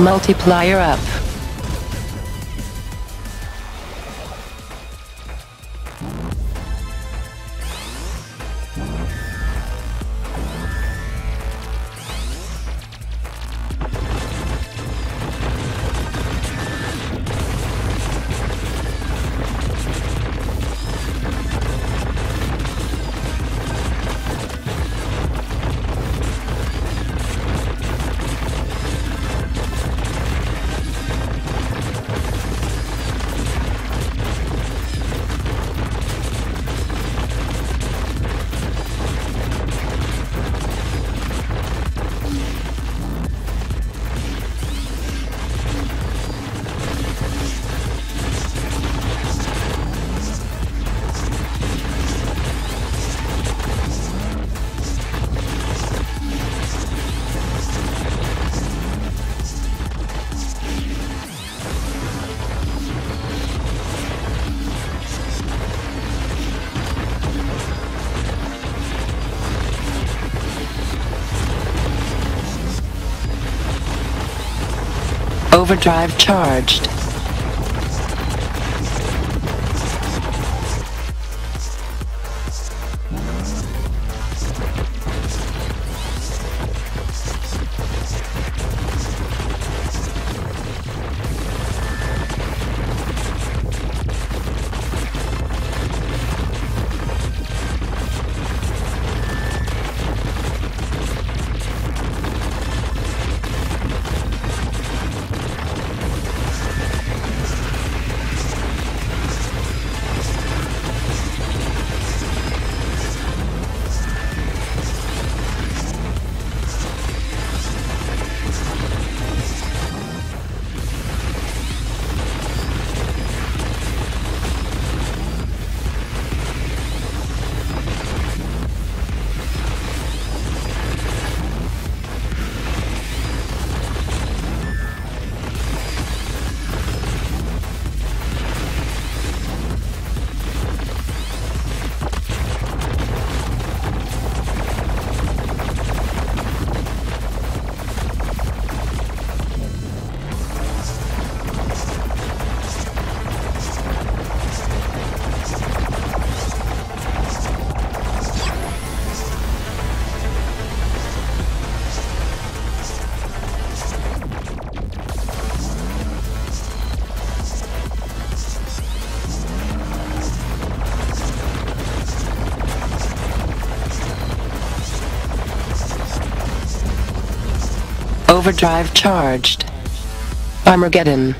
Multiplier up. Overdrive charged. Overdrive charged. Armageddon.